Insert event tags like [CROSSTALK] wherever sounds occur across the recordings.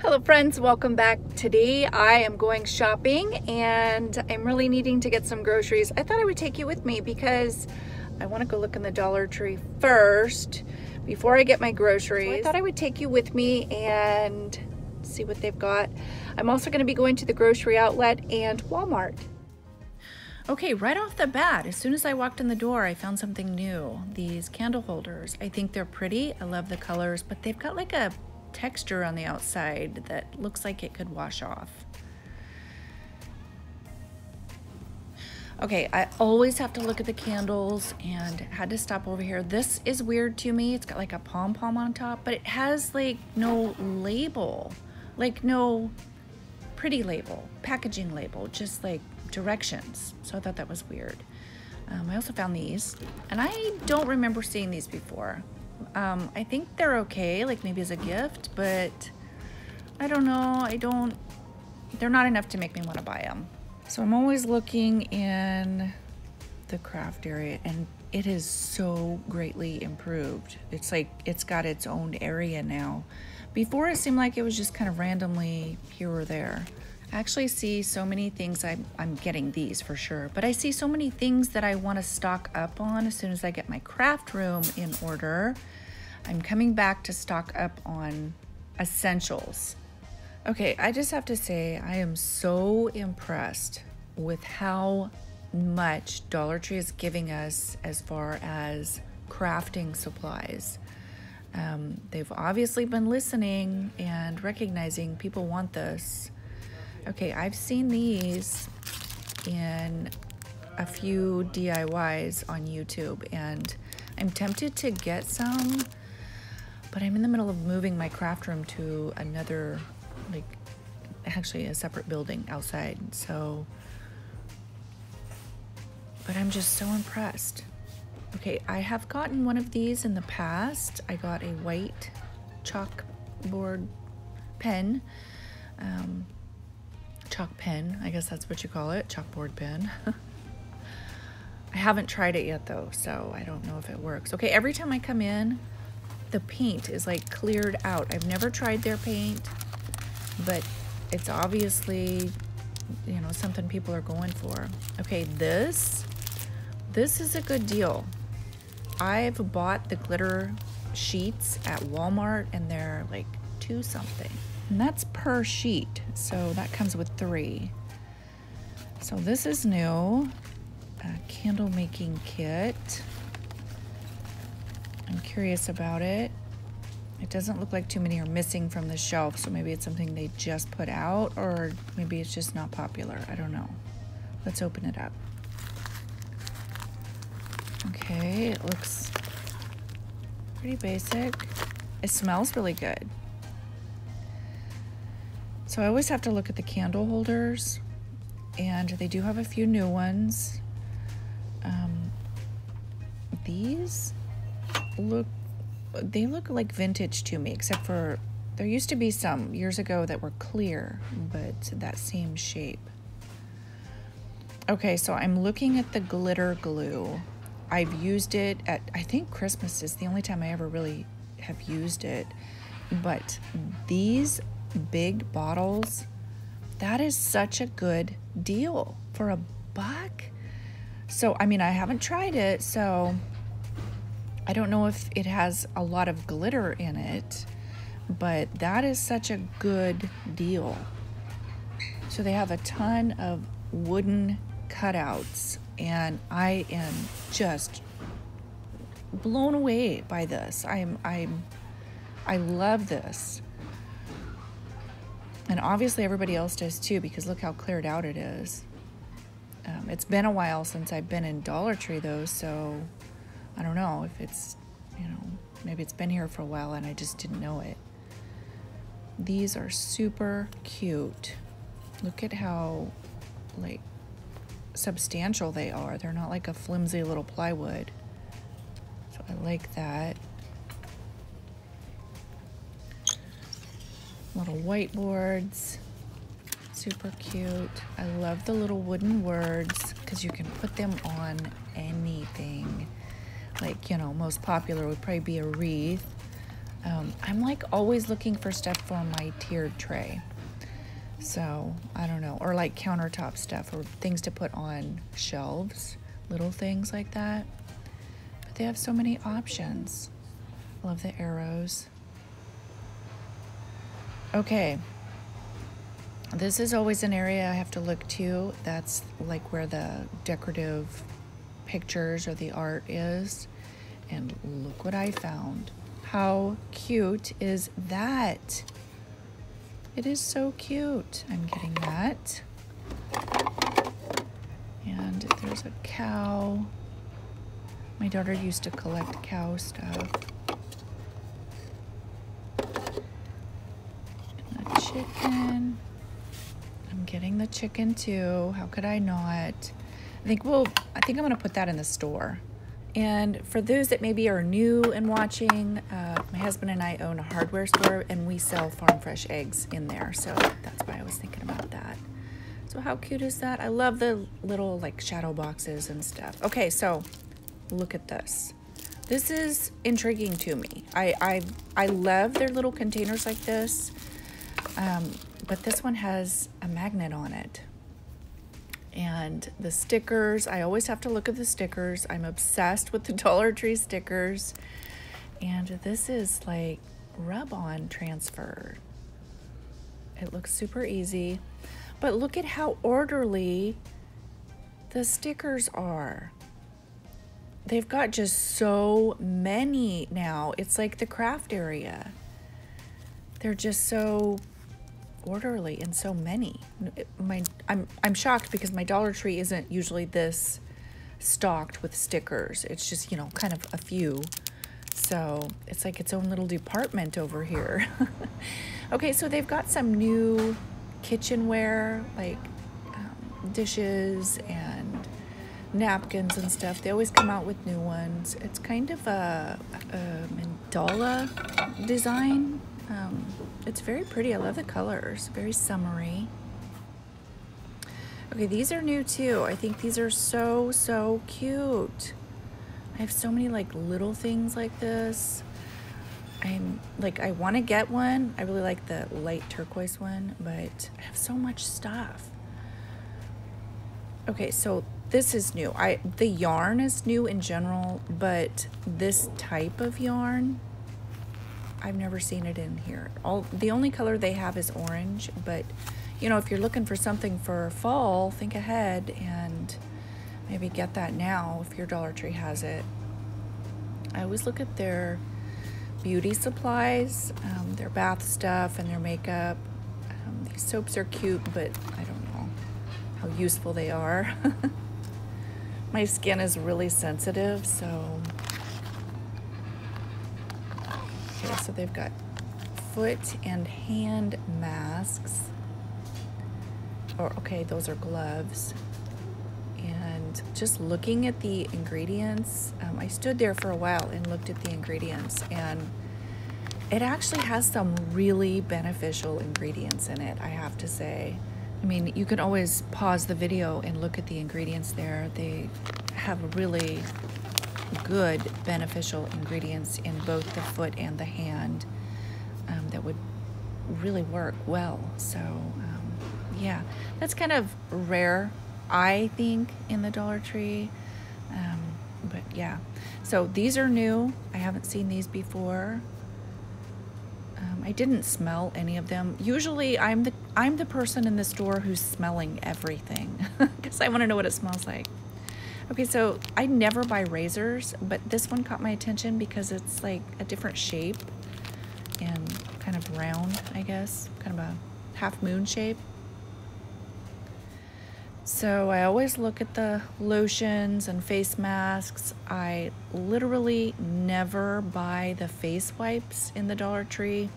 Hello friends, welcome back. Today I am going shopping and I'm really needing to get some groceries. I thought I would take you with me because I want to go look in the Dollar Tree first before I get my groceries. So I thought I would take you with me and see what they've got. I'm also going to be going to the grocery outlet and Walmart. Okay, right off the bat, as soon as I walked in the door, I found something new. These candle holders. I think they're pretty. I love the colors, but they've got like a texture on the outside that looks like it could wash off. Okay, I always have to look at the candles and had to stop over here. This is weird to me. It's got like a pom-pom on top, but it has like no label, like no pretty label, packaging label, just like directions. So I thought that was weird. Um, I also found these, and I don't remember seeing these before. Um, I think they're okay, like maybe as a gift, but I don't know. I don't, they're not enough to make me want to buy them. So I'm always looking in the craft area, and it is so greatly improved. It's like it's got its own area now. Before it seemed like it was just kind of randomly here or there. I actually see so many things, I'm, I'm getting these for sure, but I see so many things that I want to stock up on as soon as I get my craft room in order. I'm coming back to stock up on essentials. Okay, I just have to say, I am so impressed with how much Dollar Tree is giving us as far as crafting supplies. Um, they've obviously been listening and recognizing people want this. Okay, I've seen these in a few DIYs on YouTube and I'm tempted to get some, but I'm in the middle of moving my craft room to another, like, actually a separate building outside. So, but I'm just so impressed. Okay, I have gotten one of these in the past. I got a white chalkboard pen. Um, chalk pen. I guess that's what you call it, chalkboard pen. [LAUGHS] I haven't tried it yet though, so I don't know if it works. Okay, every time I come in, the paint is like cleared out. I've never tried their paint, but it's obviously, you know, something people are going for. Okay, this, this is a good deal. I've bought the glitter sheets at Walmart and they're like two something. And that's per sheet, so that comes with three. So this is new, a candle making kit. I'm curious about it. It doesn't look like too many are missing from the shelf, so maybe it's something they just put out, or maybe it's just not popular. I don't know. Let's open it up. Okay, it looks pretty basic. It smells really good. So I always have to look at the candle holders, and they do have a few new ones. Um, these look, they look like vintage to me, except for there used to be some years ago that were clear, but that same shape. Okay, so I'm looking at the glitter glue. I've used it at, I think Christmas is the only time I ever really have used it. But these big bottles, that is such a good deal for a buck. So, I mean, I haven't tried it, so I don't know if it has a lot of glitter in it, but that is such a good deal. So, they have a ton of wooden cutouts, and I am just blown away by this. I'm, I'm, I love this. And obviously everybody else does too because look how cleared out it is. Um, it's been a while since I've been in Dollar Tree though, so I don't know if it's, you know, maybe it's been here for a while and I just didn't know it. These are super cute. Look at how, like, substantial they are. They're not like a flimsy little plywood. So I like that. Little whiteboards. Super cute. I love the little wooden words because you can put them on anything. Like, you know, most popular would probably be a wreath. Um, I'm like always looking for stuff for my tiered tray. So I don't know, or like countertop stuff or things to put on shelves, little things like that. But they have so many options. Love the arrows. Okay. This is always an area I have to look to. That's like where the decorative pictures or the art is. And look what I found. How cute is that? It is so cute. I'm getting that. And there's a cow. My daughter used to collect cow stuff. And a chicken. I'm getting the chicken too. How could I not? I think well, I think I'm gonna put that in the store. And for those that maybe are new and watching, uh, my husband and I own a hardware store and we sell farm fresh eggs in there. So that's why I was thinking about that. So how cute is that? I love the little like shadow boxes and stuff. Okay, so look at this. This is intriguing to me. I, I, I love their little containers like this, um, but this one has a magnet on it and the stickers. I always have to look at the stickers. I'm obsessed with the Dollar Tree stickers. And this is like rub on transfer. It looks super easy. But look at how orderly the stickers are. They've got just so many now. It's like the craft area. They're just so orderly and so many. My, I'm, I'm shocked because my Dollar Tree isn't usually this stocked with stickers. It's just, you know, kind of a few. So it's like its own little department over here. [LAUGHS] okay, so they've got some new kitchenware, like um, dishes and napkins and stuff. They always come out with new ones. It's kind of a, a mandala design. Um, it's very pretty. I love the colors. Very summery. Okay, these are new too. I think these are so, so cute. I have so many like little things like this. I'm like, I want to get one. I really like the light turquoise one, but I have so much stuff. Okay, so this is new. I The yarn is new in general, but this type of yarn I've never seen it in here. All the only color they have is orange, but you know, if you're looking for something for fall, think ahead and maybe get that now if your Dollar Tree has it. I always look at their beauty supplies, um, their bath stuff, and their makeup. Um, these soaps are cute, but I don't know how useful they are. [LAUGHS] My skin is really sensitive, so So they've got foot and hand masks. Or, okay, those are gloves. And just looking at the ingredients, um, I stood there for a while and looked at the ingredients, and it actually has some really beneficial ingredients in it, I have to say. I mean, you can always pause the video and look at the ingredients there. They have a really good beneficial ingredients in both the foot and the hand um, that would really work well. So, um, yeah, that's kind of rare, I think, in the Dollar Tree. Um, but yeah, so these are new. I haven't seen these before. Um, I didn't smell any of them. Usually, I'm the I'm the person in the store who's smelling everything [LAUGHS] because I want to know what it smells like. Okay, so I never buy razors, but this one caught my attention because it's like a different shape and kind of round, I guess, kind of a half moon shape. So I always look at the lotions and face masks. I literally never buy the face wipes in the Dollar Tree.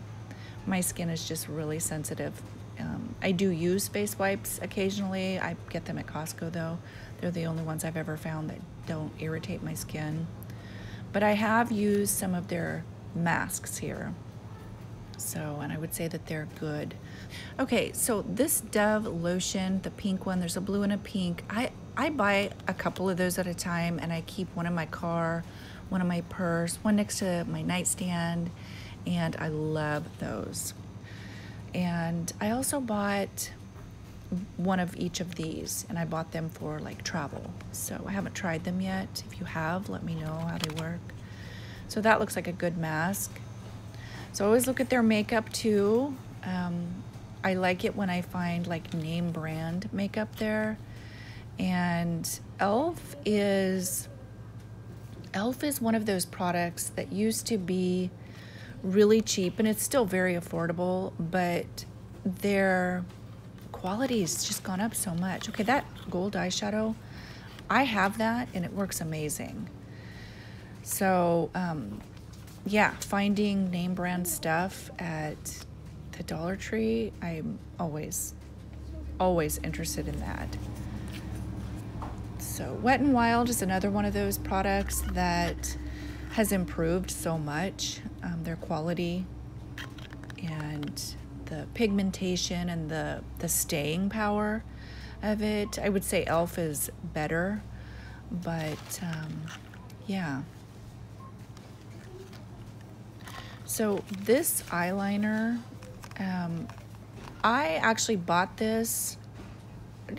My skin is just really sensitive. Um, I do use face wipes occasionally. I get them at Costco though. They're the only ones I've ever found that don't irritate my skin. But I have used some of their masks here. So, and I would say that they're good. Okay, so this Dove lotion, the pink one, there's a blue and a pink. I, I buy a couple of those at a time and I keep one in my car, one in my purse, one next to my nightstand. and I love those. And I also bought one of each of these and I bought them for like travel. So I haven't tried them yet. If you have, let me know how they work. So that looks like a good mask. So I always look at their makeup too. Um, I like it when I find like name brand makeup there. And e.l.f. is e.l.f. is one of those products that used to be really cheap and it's still very affordable, but their quality has just gone up so much. Okay, that gold eyeshadow, I have that and it works amazing. So, um, yeah, finding name brand stuff at the Dollar Tree, I'm always, always interested in that. So Wet n Wild is another one of those products that has improved so much. Um, their quality and the pigmentation and the, the staying power of it. I would say e.l.f. is better, but um, yeah. So this eyeliner, um, I actually bought this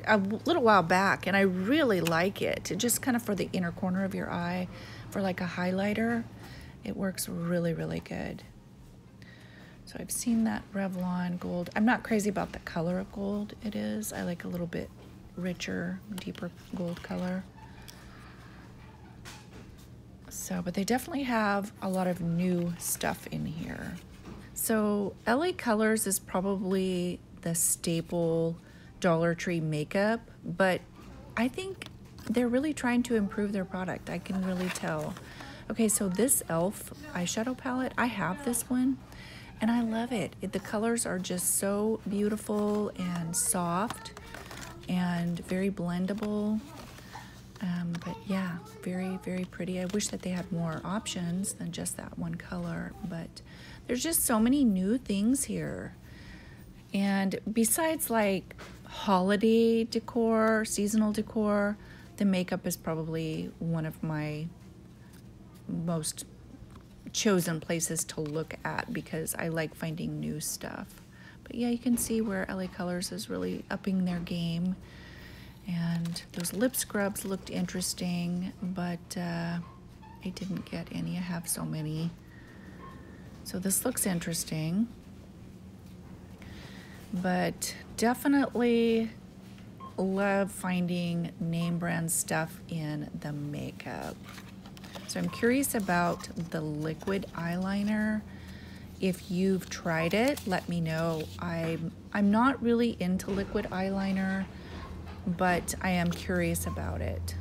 a little while back and I really like it. Just kind of for the inner corner of your eye for like a highlighter. It works really, really good. So I've seen that Revlon gold. I'm not crazy about the color of gold it is. I like a little bit richer, deeper gold color. So, but they definitely have a lot of new stuff in here. So LA Colors is probably the staple Dollar Tree makeup, but I think they're really trying to improve their product. I can really tell. Okay, so this e.l.f. eyeshadow palette, I have this one and I love it. it. The colors are just so beautiful and soft and very blendable. Um, but yeah, very, very pretty. I wish that they had more options than just that one color, but there's just so many new things here. And besides like holiday decor, seasonal decor, the makeup is probably one of my most chosen places to look at because I like finding new stuff. But yeah, you can see where LA Colors is really upping their game. And those lip scrubs looked interesting, but uh, I didn't get any. I have so many. So this looks interesting but definitely love finding name brand stuff in the makeup. So I'm curious about the liquid eyeliner. If you've tried it, let me know. I'm, I'm not really into liquid eyeliner, but I am curious about it.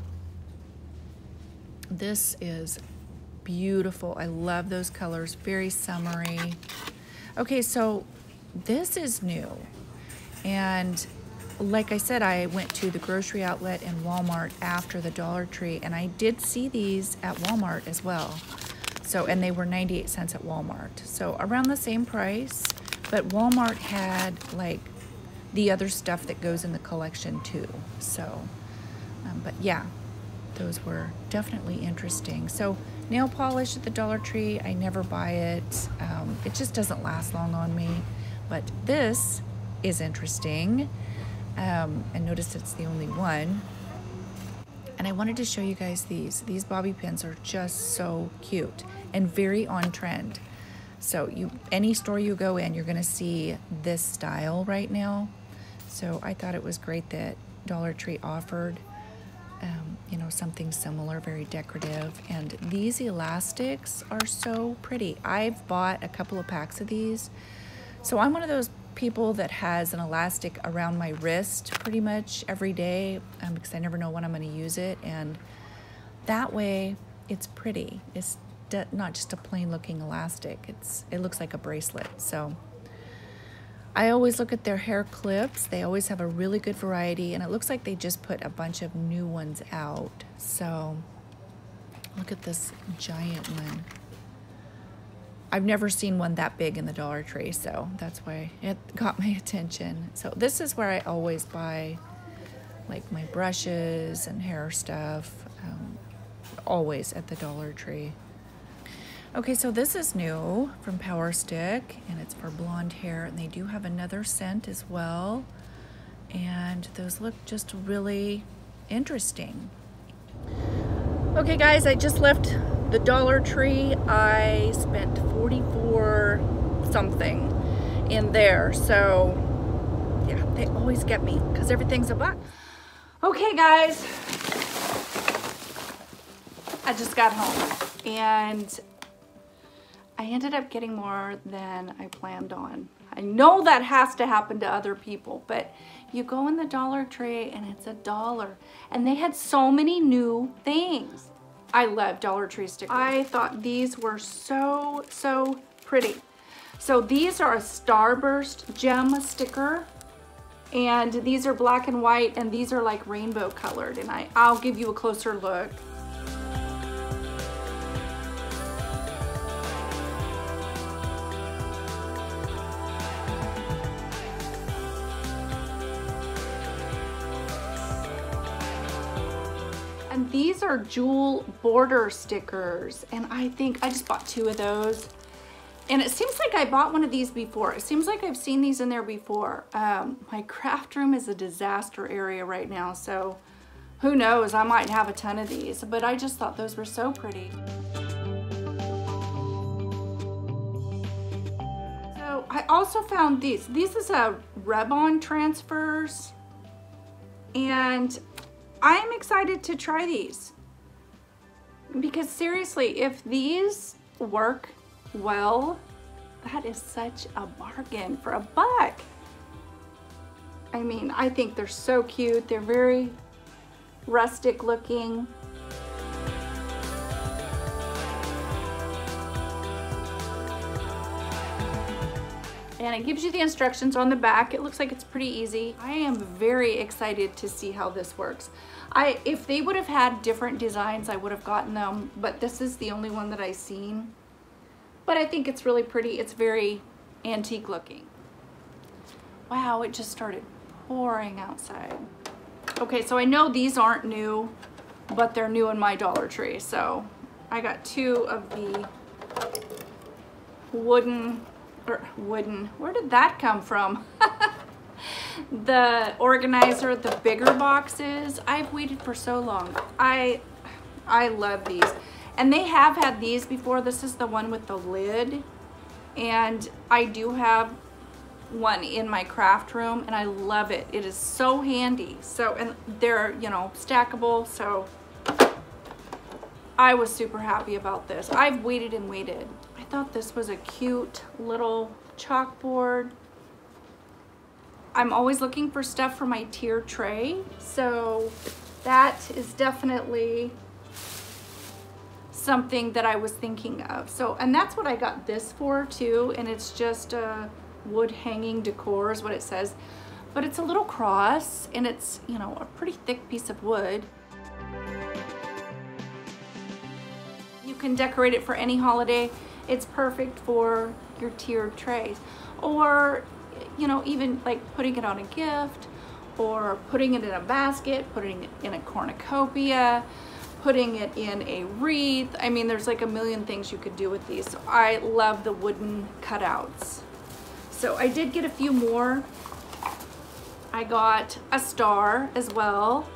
This is beautiful. I love those colors, very summery. Okay, so this is new. And like I said, I went to the grocery outlet and Walmart after the Dollar Tree, and I did see these at Walmart as well. So, and they were 98 cents at Walmart. So around the same price, but Walmart had like the other stuff that goes in the collection too. So, um, but yeah, those were definitely interesting. So nail polish at the Dollar Tree, I never buy it. Um, it just doesn't last long on me. But this is interesting. Um, and notice it's the only one. And I wanted to show you guys these. These bobby pins are just so cute and very on trend. So you, any store you go in, you're gonna see this style right now. So I thought it was great that Dollar Tree offered, um, you know, something similar, very decorative. And these elastics are so pretty. I've bought a couple of packs of these so I'm one of those people that has an elastic around my wrist pretty much every day um, because I never know when I'm going to use it. And that way it's pretty. It's not just a plain looking elastic. It's It looks like a bracelet. So I always look at their hair clips. They always have a really good variety and it looks like they just put a bunch of new ones out. So look at this giant one. I've never seen one that big in the Dollar Tree, so that's why it got my [LAUGHS] attention. So this is where I always buy like my brushes and hair stuff, um, always at the Dollar Tree. Okay, so this is new from Power Stick and it's for blonde hair and they do have another scent as well. And those look just really interesting. Okay guys, I just left the Dollar Tree. I spent 44 something in there. So yeah, they always get me because everything's a buck. Okay guys, I just got home and I ended up getting more than I planned on. I know that has to happen to other people, but you go in the Dollar Tree and it's a dollar. And they had so many new things. I love Dollar Tree stickers. I thought these were so, so pretty. So these are a Starburst gem sticker. And these are black and white and these are like rainbow colored. And I, I'll give you a closer look. Are jewel border stickers. And I think I just bought two of those. And it seems like I bought one of these before. It seems like I've seen these in there before. Um, my craft room is a disaster area right now. So who knows, I might have a ton of these. But I just thought those were so pretty. So I also found these. These is a rub on transfers. And I'm excited to try these. Because seriously, if these work well, that is such a bargain for a buck. I mean, I think they're so cute. They're very rustic looking. and it gives you the instructions on the back. It looks like it's pretty easy. I am very excited to see how this works. I If they would have had different designs, I would have gotten them, but this is the only one that I've seen. But I think it's really pretty. It's very antique looking. Wow, it just started pouring outside. Okay, so I know these aren't new, but they're new in my Dollar Tree. So I got two of the wooden or wooden, where did that come from? [LAUGHS] the organizer, the bigger boxes. I've waited for so long. I, I love these. And they have had these before. This is the one with the lid. And I do have one in my craft room and I love it. It is so handy. So, and they're, you know, stackable. So I was super happy about this. I've waited and waited I thought this was a cute little chalkboard. I'm always looking for stuff for my tier tray. So that is definitely something that I was thinking of. So, and that's what I got this for too. And it's just a wood hanging decor is what it says. But it's a little cross and it's, you know, a pretty thick piece of wood. You can decorate it for any holiday it's perfect for your tiered trays. Or, you know, even like putting it on a gift or putting it in a basket, putting it in a cornucopia, putting it in a wreath. I mean, there's like a million things you could do with these. So I love the wooden cutouts. So I did get a few more. I got a star as well.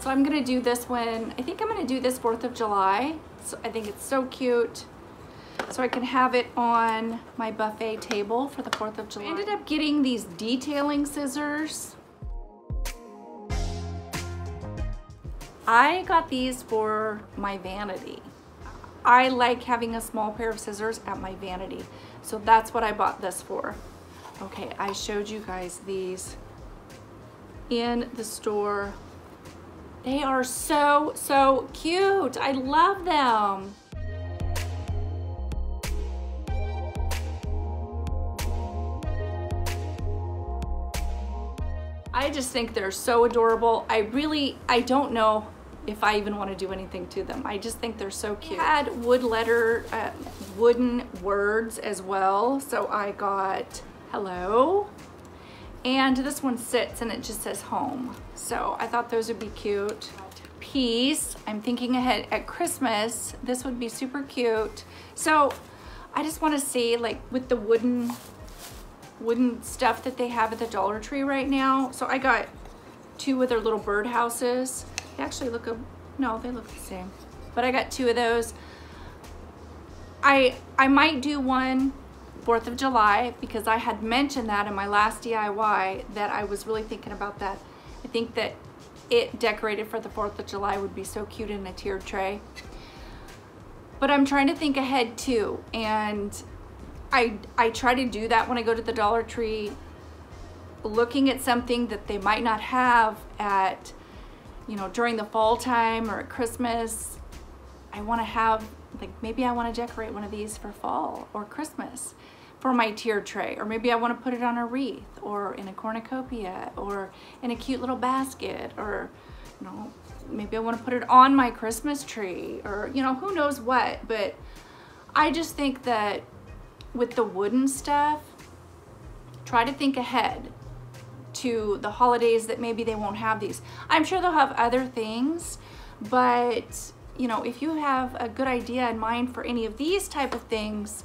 So I'm gonna do this one, I think I'm gonna do this 4th of July. So I think it's so cute. So I can have it on my buffet table for the 4th of July. I ended up getting these detailing scissors. I got these for my vanity. I like having a small pair of scissors at my vanity. So that's what I bought this for. Okay, I showed you guys these in the store they are so, so cute. I love them. I just think they're so adorable. I really, I don't know if I even want to do anything to them. I just think they're so cute. I had wood letter, uh, wooden words as well. So I got hello, and this one sits and it just says home. So I thought those would be cute. Peace, I'm thinking ahead at Christmas. This would be super cute. So I just want to see like with the wooden wooden stuff that they have at the Dollar Tree right now. So I got two of their little bird houses. They actually look, a, no, they look the same. But I got two of those. I, I might do one 4th of July because I had mentioned that in my last DIY that I was really thinking about that. I think that it decorated for the 4th of July would be so cute in a tiered tray. But I'm trying to think ahead too. And I, I try to do that when I go to the Dollar Tree, looking at something that they might not have at, you know, during the fall time or at Christmas. I want to have, like, maybe I want to decorate one of these for fall or Christmas for my tier tray. Or maybe I want to put it on a wreath or in a cornucopia or in a cute little basket or, you know, maybe I want to put it on my Christmas tree or, you know, who knows what. But I just think that with the wooden stuff, try to think ahead to the holidays that maybe they won't have these. I'm sure they'll have other things, but you know, if you have a good idea in mind for any of these type of things,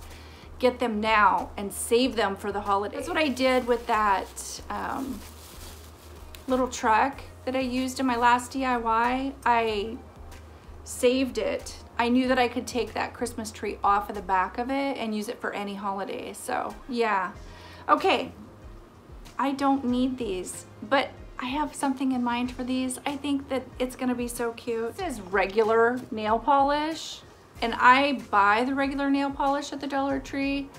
get them now and save them for the holidays. That's what I did with that um, little truck that I used in my last DIY. I saved it I knew that I could take that Christmas tree off of the back of it and use it for any holiday. So yeah. Okay, I don't need these, but I have something in mind for these. I think that it's gonna be so cute. This is regular nail polish and I buy the regular nail polish at the Dollar Tree.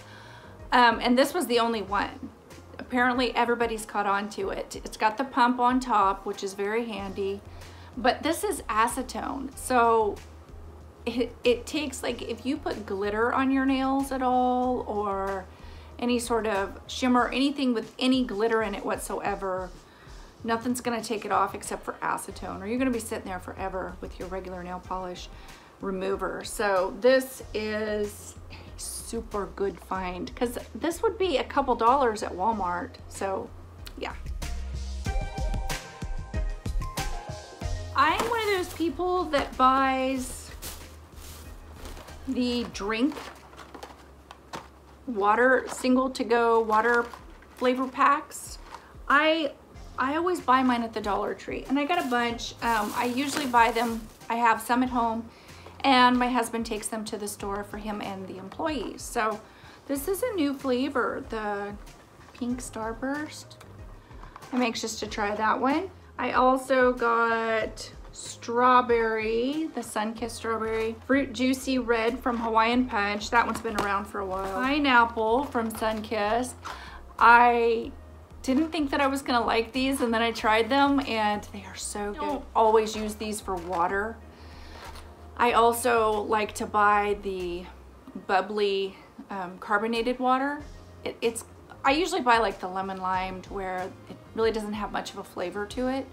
Um, and this was the only one. Apparently everybody's caught on to it. It's got the pump on top, which is very handy, but this is acetone. So it, it takes like if you put glitter on your nails at all or any sort of shimmer anything with any glitter in it whatsoever nothing's gonna take it off except for acetone or you're gonna be sitting there forever with your regular nail polish remover. So this is a super good find because this would be a couple dollars at Walmart so yeah. I'm one of those people that buys the drink water single to go water flavor packs. I I always buy mine at the Dollar Tree and I got a bunch. Um, I usually buy them, I have some at home and my husband takes them to the store for him and the employees. So this is a new flavor, the pink starburst. I'm anxious to try that one. I also got strawberry, the Sunkist strawberry, fruit juicy red from Hawaiian Punch. That one's been around for a while. Pineapple from Sunkist. I didn't think that I was gonna like these and then I tried them and they are so good. Don't always use these for water. I also like to buy the bubbly um, carbonated water. It, it's I usually buy like the lemon lime to where it really doesn't have much of a flavor to it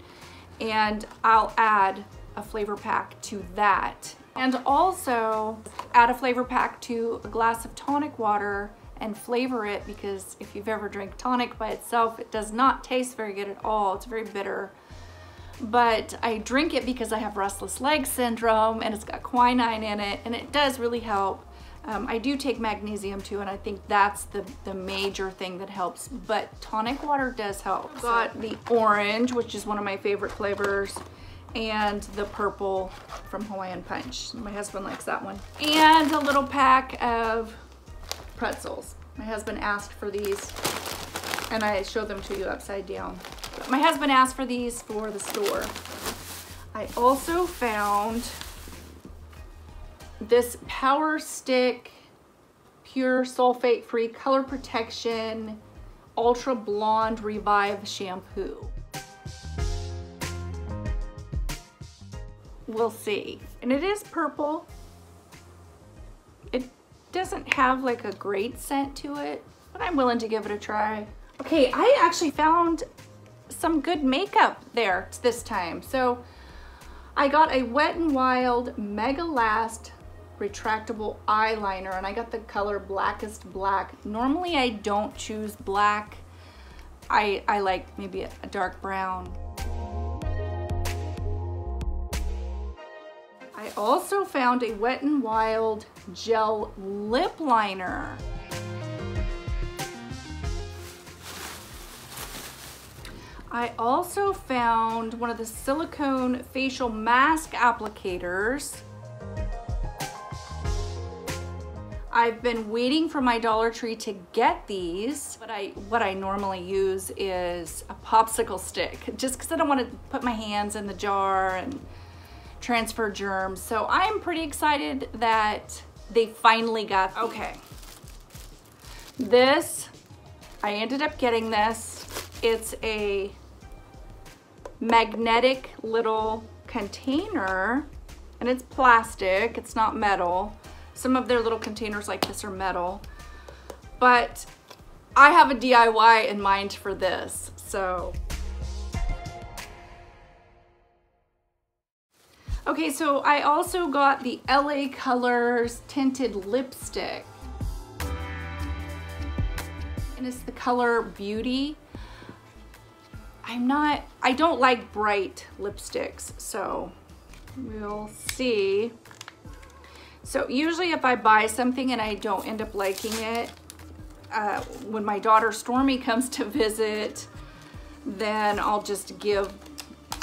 and I'll add a flavor pack to that. And also add a flavor pack to a glass of tonic water and flavor it because if you've ever drank tonic by itself, it does not taste very good at all. It's very bitter. But I drink it because I have restless leg syndrome and it's got quinine in it and it does really help. Um, I do take magnesium too, and I think that's the, the major thing that helps, but tonic water does help. Got the orange, which is one of my favorite flavors, and the purple from Hawaiian Punch. My husband likes that one. And a little pack of pretzels. My husband asked for these, and I show them to you upside down. But my husband asked for these for the store. I also found this Power Stick Pure Sulfate Free Color Protection Ultra Blonde Revive Shampoo. We'll see. And it is purple. It doesn't have like a great scent to it, but I'm willing to give it a try. Okay, I actually found some good makeup there this time. So I got a Wet n Wild Mega Last retractable eyeliner and I got the color Blackest Black. Normally I don't choose black. I, I like maybe a, dark brown. I also found a Wet n Wild gel lip liner. I also found one of the silicone facial mask applicators. I've been waiting for my Dollar Tree to get these. What I, what I normally use is a popsicle stick, just because I don't want to put my hands in the jar and transfer germs. So I'm pretty excited that they finally got, okay. This, I ended up getting this. It's a magnetic little container and it's plastic, it's not metal. Some of their little containers like this are metal, but I have a DIY in mind for this, so. Okay, so I also got the LA Colors tinted lipstick. And it's the color Beauty. I'm not, I don't like bright lipsticks, so we'll see. So usually if I buy something and I don't end up liking it, uh, when my daughter Stormy comes to visit, then I'll just give,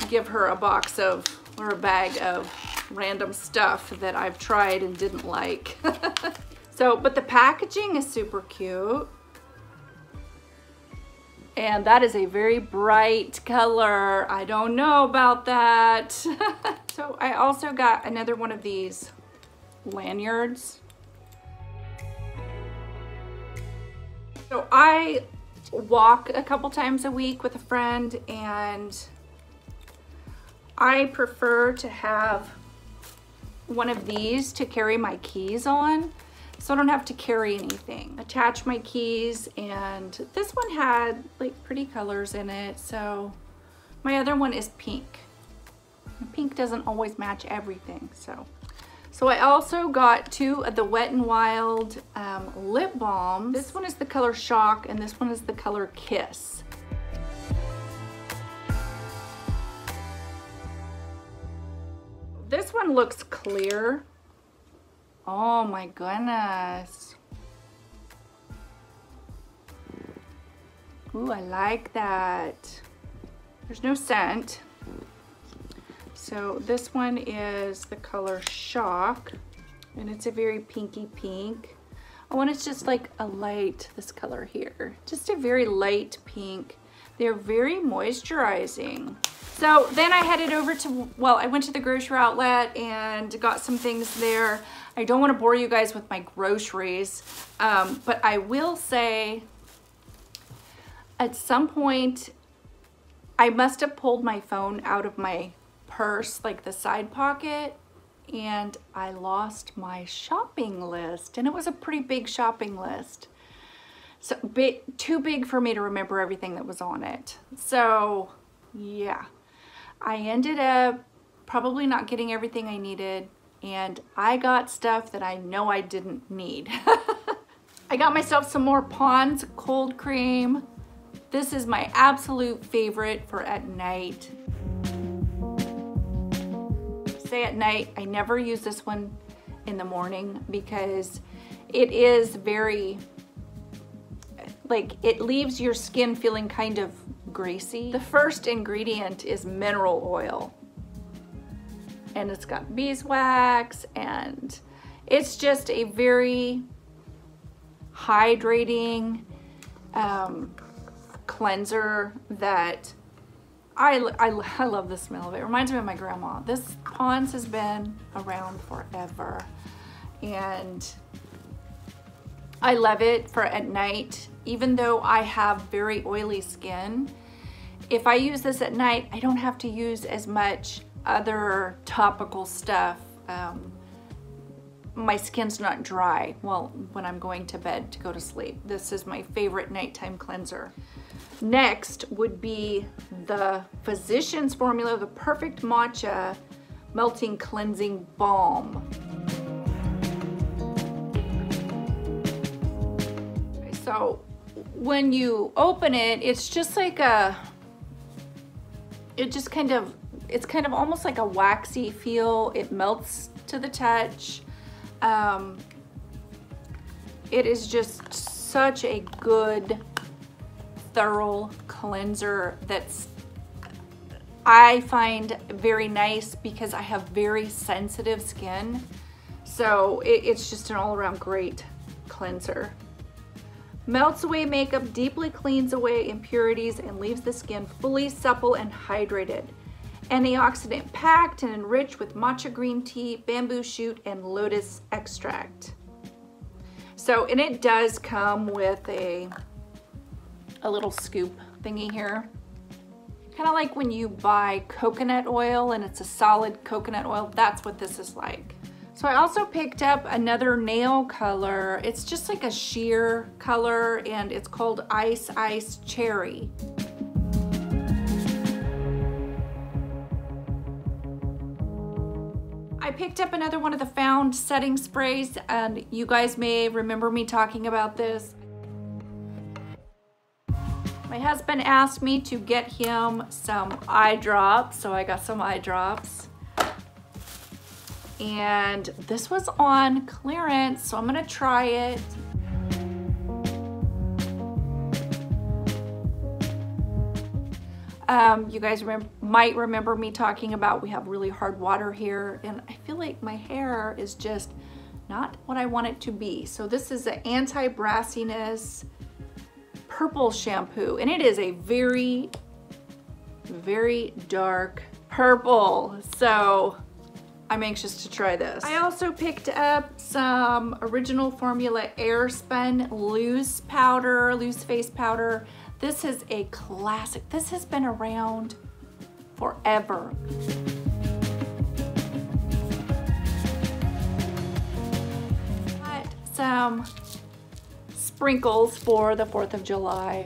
give her a box of, or a bag of random stuff that I've tried and didn't like. [LAUGHS] so, but the packaging is super cute. And that is a very bright color. I don't know about that. [LAUGHS] so I also got another one of these lanyards. So I walk a couple times a week with a friend and I prefer to have one of these to carry my keys on so I don't have to carry anything. Attach my keys and this one had like pretty colors in it. So my other one is pink. Pink doesn't always match everything. So, so I also got two of the Wet n Wild um, lip balms. This one is the color Shock and this one is the color Kiss. This one looks clear Oh my goodness. Ooh, I like that. There's no scent. So this one is the color Shock, and it's a very pinky pink. Oh, and it's just like a light, this color here. Just a very light pink. They're very moisturizing. So then I headed over to, well, I went to the grocery outlet and got some things there. I don't want to bore you guys with my groceries, um, but I will say at some point I must have pulled my phone out of my purse, like the side pocket, and I lost my shopping list. And it was a pretty big shopping list. So bit too big for me to remember everything that was on it. So yeah, I ended up probably not getting everything I needed and I got stuff that I know I didn't need. [LAUGHS] I got myself some more Pond's cold cream. This is my absolute favorite for at night. Say at night, I never use this one in the morning because it is very, like it leaves your skin feeling kind of greasy. The first ingredient is mineral oil and it's got beeswax and it's just a very hydrating um, cleanser that I, I, I love the smell of it. it. Reminds me of my grandma. This Pond's has been around forever and I love it for at night. Even though I have very oily skin, if I use this at night, I don't have to use as much other topical stuff. Um, my skin's not dry well when I'm going to bed to go to sleep. This is my favorite nighttime cleanser. Next would be the Physicians Formula, the Perfect Matcha Melting Cleansing Balm. So when you open it, it's just like a, it just kind of it's kind of almost like a waxy feel. It melts to the touch. Um, it is just such a good, thorough cleanser that's I find very nice because I have very sensitive skin. So it, it's just an all around great cleanser. Melts away makeup, deeply cleans away impurities, and leaves the skin fully supple and hydrated. Antioxidant packed and enriched with matcha green tea, bamboo shoot, and lotus extract. So, and it does come with a, a little scoop thingy here. Kind of like when you buy coconut oil and it's a solid coconut oil, that's what this is like. So I also picked up another nail color. It's just like a sheer color and it's called Ice Ice Cherry. I picked up another one of the Found setting sprays and you guys may remember me talking about this. My husband asked me to get him some eye drops, so I got some eye drops and this was on clearance, so I'm gonna try it. Um, you guys remember, might remember me talking about we have really hard water here and I feel like my hair is just not what I want it to be. So this is an anti-brassiness purple shampoo and it is a very, very dark purple. So I'm anxious to try this. I also picked up some Original Formula Airspun Loose Powder, Loose Face Powder. This is a classic. This has been around forever. Got some sprinkles for the 4th of July.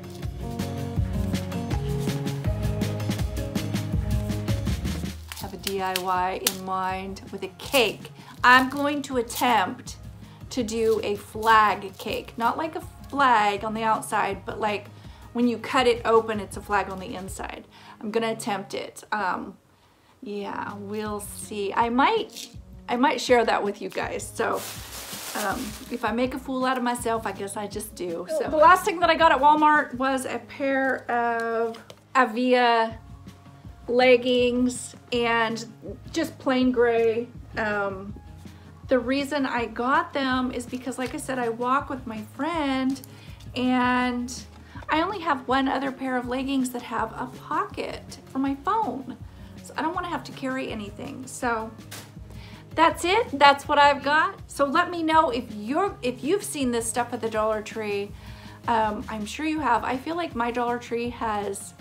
Have a DIY in mind with a cake. I'm going to attempt to do a flag cake. Not like a flag on the outside, but like when you cut it open, it's a flag on the inside. I'm gonna attempt it. Um, yeah, we'll see. I might, I might share that with you guys. So um, if I make a fool out of myself, I guess I just do. So the last thing that I got at Walmart was a pair of Avia leggings and just plain gray. Um, the reason I got them is because like I said, I walk with my friend and I only have one other pair of leggings that have a pocket for my phone. So I don't wanna have to carry anything. So that's it, that's what I've got. So let me know if you're if you've seen this stuff at the Dollar Tree. Um, I'm sure you have. I feel like my Dollar Tree has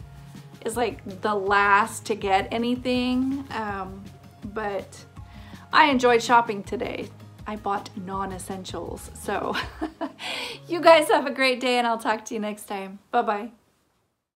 is like the last to get anything. Um, but I enjoyed shopping today. I bought non-essentials. So [LAUGHS] you guys have a great day and I'll talk to you next time. Bye-bye.